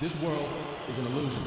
This world is an illusion.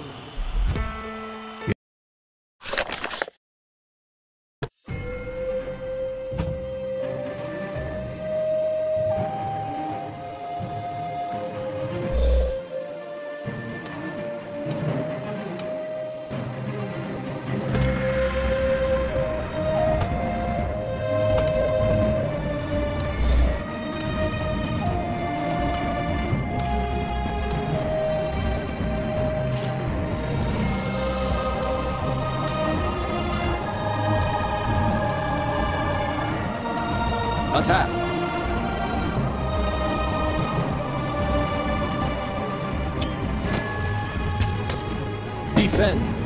Attack! Defend!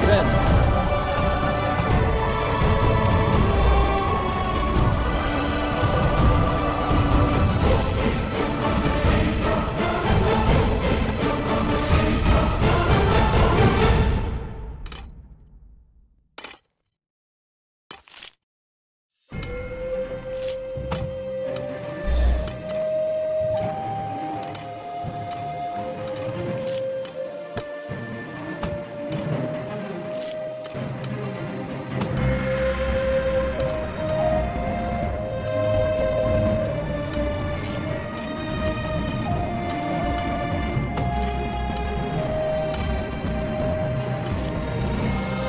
defense.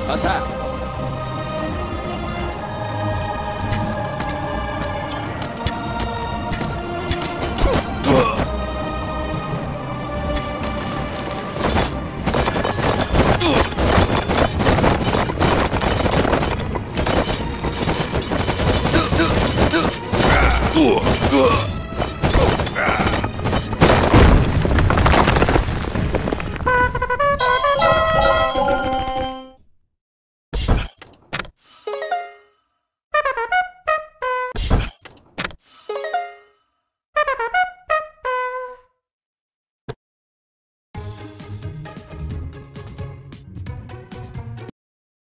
老蔡。